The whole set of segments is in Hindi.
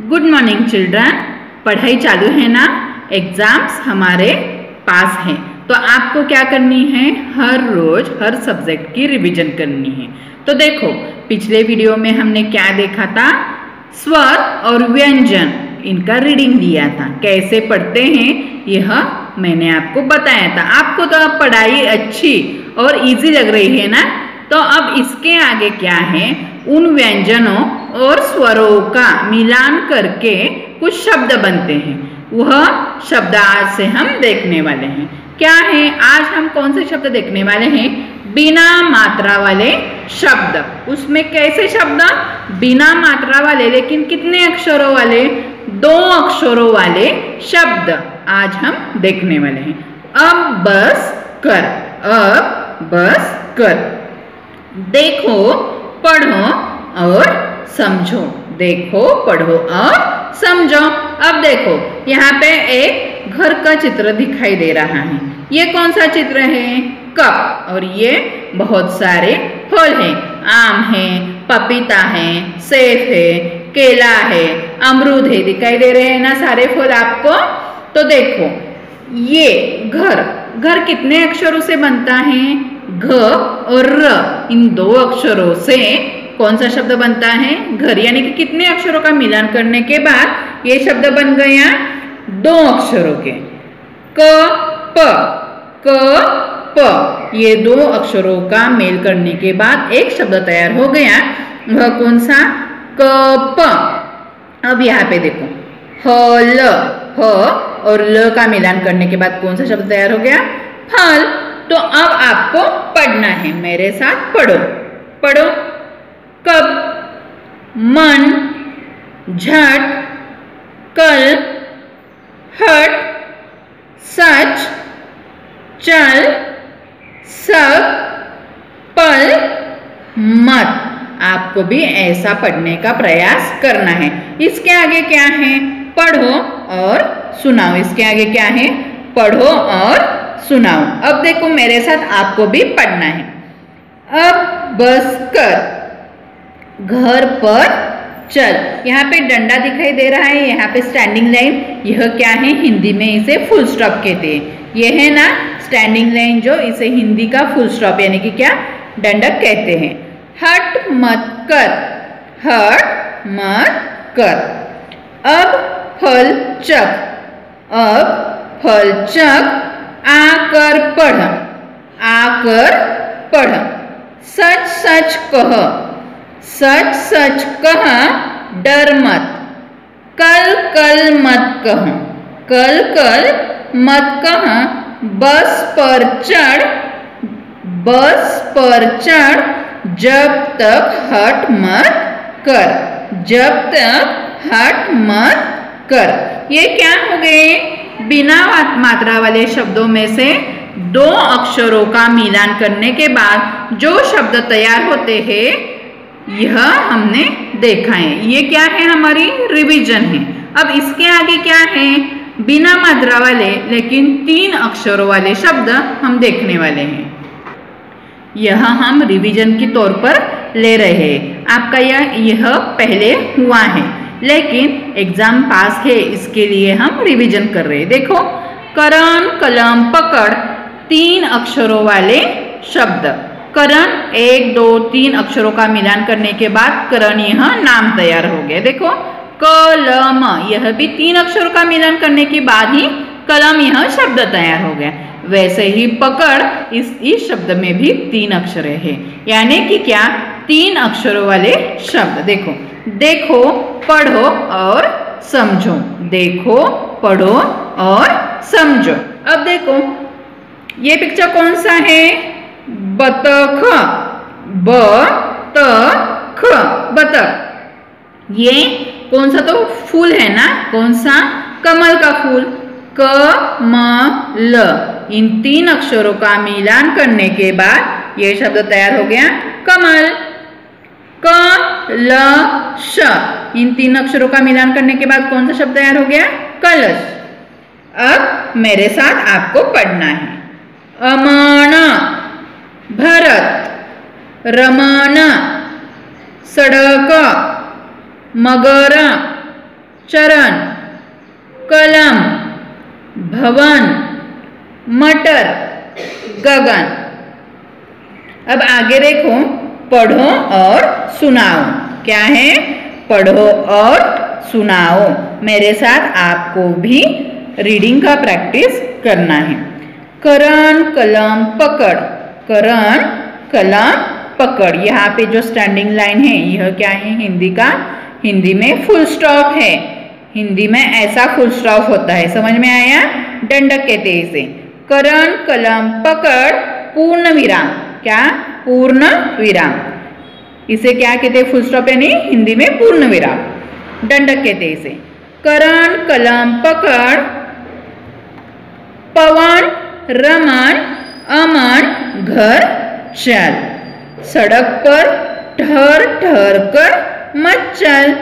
गुड मॉर्निंग चिल्ड्रन पढ़ाई चालू है ना? एग्ज़ाम्स हमारे पास हैं। तो आपको क्या करनी है? हर रोज हर सब्जेक्ट की रिवीजन करनी है। तो देखो, पिछले वीडियो में हमने क्या देखा था? स्वर और व्यंजन। इनका रीडिंग दिया था। कैसे पढ़ते हैं? यह मैंने आपको बताया था। आपको तो अब पढ़ाई अच्छी और इजी लग रही है ना? तो अब इसके आगे क्या है? उन व्यंजनों और स्वरों का मिलान करके कुछ शब्द बनते हैं। वह शब्द आज से हम देखने वाले हैं। क्या है? आज हम कौन से शब्द देखने वाले हैं? बिना मात्रा वाले शब्द। उसमें कैसे शब्द? बिना मात्रा वाले, लेकिन कितने अक्षरों वाले? दो अक्षरों वाले शब्द आज हम देखने वाले हैं। अब बस कर, अब बस कर। देखो, पढ़ो और समझो। देखो, पढ़ो और समझो। अब देखो, यहाँ पे एक घर का चित्र दिखाई दे रहा है। ये कौन सा चित्र है? कप। और ये बहुत सारे फल हैं। आम है, पपीता है, सेब है, केला है, अमरूद है। दिखाई दे रहे हैं ना सारे फल आपको? तो देखो, ये घर। घर कितने अक्षरों से बनता है? घ और र। इन दो अक्षरों से कौन सा शब्द बनता है? घर, यानी कि कितने अक्षरों का मिलान करने के बाद ये शब्द बन गया दो अक्षरों के। क, प क, प। ये दो अक्षरों का मेल करने के बाद एक शब्द तैयार हो गया। वह कौन सा क, प। अब यहाँ पे देखो। ह, ल, ह और ल का मिलान करने के बाद कौन सा शब्द तैयार हो गया? फल। तो अब आपको पढ़ना है। मेरे साथ पढ़ो। पढ़ो। कब? मन, झट, कल, हट, सच, चल, सब, पल, मत। आपको भी ऐसा पढ़ने का प्रयास करना है। इसके आगे क्या है? पढ़ो और सुनाओ। इसके आगे क्या है? पढ़ो और सुनाओ। अब देखो, मेरे साथ आपको भी पढ़ना है। अब बस कर। घर पर चल। यहाँ पे डंडा दिखाई दे रहा है, यहाँ पे स्टैंडिंग लाइन यह क्या है? हिंदी में इसे फुल स्टॉप कहते हैं। यह है ना स्टैंडिंग लाइन जो इसे हिंदी का फुल स्टॉप यानी कि क्या? डंडक कहते हैं। हट मत कर। हट मत कर। अब फल चक अब फल चक आकर पढ़। आकर पढ़। सच सच कह। सच सच कह, डर मत। कल कल मत कह। कल कल मत कह, बस पर चढ़, बस पर चढ़, जब तक हट मत कर। जब तक हट मत कर। ये क्या हो गए? बिना मात्रा वाले शब्दों में से दो अक्षरों का मिलान करने के बाद जो शब्द तैयार होते हैं यह हमने देखा है। ये क्या है हमारी रिवीजन है। अब इसके आगे क्या है? बिना मात्रा वाले, लेकिन तीन अक्षरों वाले शब्द हम देखने वाले हैं। यह हम रिवीजन के तौर पर ले रहे हैं। आपका यह यह पहले हुआ है। लेकिन एग्ज़ाम पास है, इसके लिए हम रिवीजन कर रहे हैं। देखो, करण, कलम, पकड़, तीन अक्षरों वाले शब्द। करण, एक, दो, तीन अक्षरों का मिलान करने के बाद करण यह नाम तैयार हो गया। देखो, कलम, यह भी तीन अक्षरों का मिलान करने के बाद ही कलम यह शब्द तैयार हो गया। वैसे ही पकड़, इस इस शब्द में भी तीन अक्षर है। यानी कि क्या? तीन अक्षरों वाले शब्द। देखो देखो, पढ़ो और समझो। देखो, पढ़ो और समझो। अब देखो, ये पिक्चर कौन सा है? बतख, ब, त, ख, बतख। ये कौन सा तो फूल है ना? कौन सा? कमल का फूल। क म ल इन तीन अक्षरों का मिलान करने के बाद ये शब्द तैयार हो गया कमल। क ल श इन तीन अक्षरों का मिलान करने के बाद कौन सा शब्द तैयार हो गया? कलश। अब मेरे साथ आपको पढ़ना है। अमण भरत रमण सड़क, मगर, चरण, कलम, भवन, मटर, गगन। अब आगे देखो, पढ़ो और सुनाओ। क्या है? पढ़ो और सुनाओ। मेरे साथ आपको भी रीडिंग का प्रैक्टिस करना है। करण कलम पकड़। करण कलम पकड़। यहाँ पे जो स्टैंडिंग लाइन है, यह क्या है? हिंदी का। हिंदी में फुल स्टॉप है। हिंदी में ऐसा फुल स्टॉप होता है। समझ में आया? दंडक कहते हैं इसे करण, कलम, पकड़, पूर्ण विराम। क्या? पूर्ण विराम। इसे क्या कहते हैं? फुल स्टॉप यानी हिंदी में पूर्ण विराम। दंडक कहते हैं इसे करण, कलम, पकड़। पवन, रमन अमन घर चल. सड़क पर ठहर ठहर कर मत चल.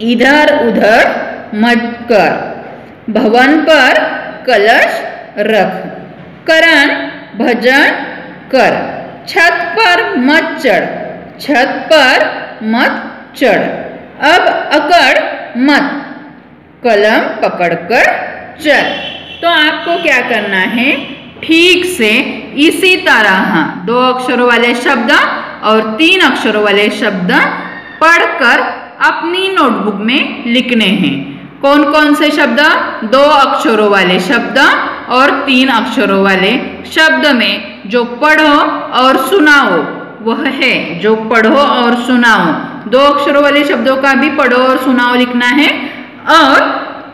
इधर उधर मत कर. भवन पर कलश रख. करण भजन कर. छत पर मत चढ़. छत पर मत चढ़. अब अकड़ मत. कलम पकड़कर चल. तो आपको क्या करना है? ठीक से इसी तरह, दो अक्षरों वाले शब्द और तीन अक्षरों वाले शब्द पढ़कर अपनी नोटबुक में लिखने हैं। कौन कौन से शब्द? दो अक्षरों वाले शब्द और तीन अक्षरों वाले शब्द में जो पढ़ो और सुनाओ, वह है जो पढ़ो और सुनाओ। दो अक्षरों वाले शब्दों का भी पढ़ो और सुनाओ लिखना है और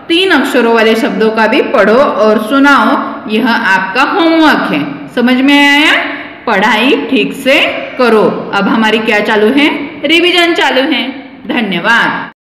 तीन अक्षरों वाले शब्दों का भी पढ़ो और सुनाओ। यह आपका होमवर्क है। समझ में आया? पढ़ाई ठीक से करो। अब हमारी क्या चालू है? रिवीजन चालू है। धन्यवाद।